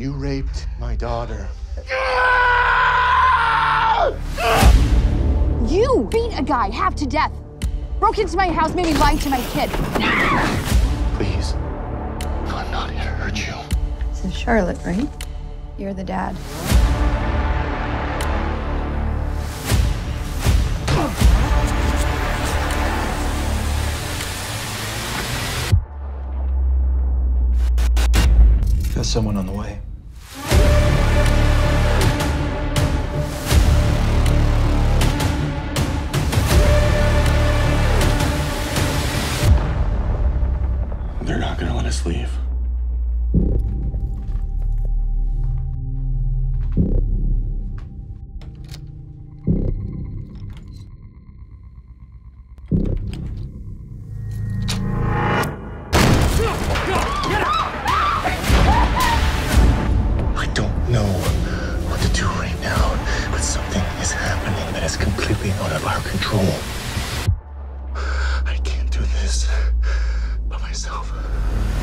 You raped my daughter. You beat a guy half to death. Broke into my house, made me lie to my kid. Please. I'm not here to hurt you. This is Charlotte, right? You're the dad. Got someone on the way. Happening that is completely out of our control. I can't do this by myself.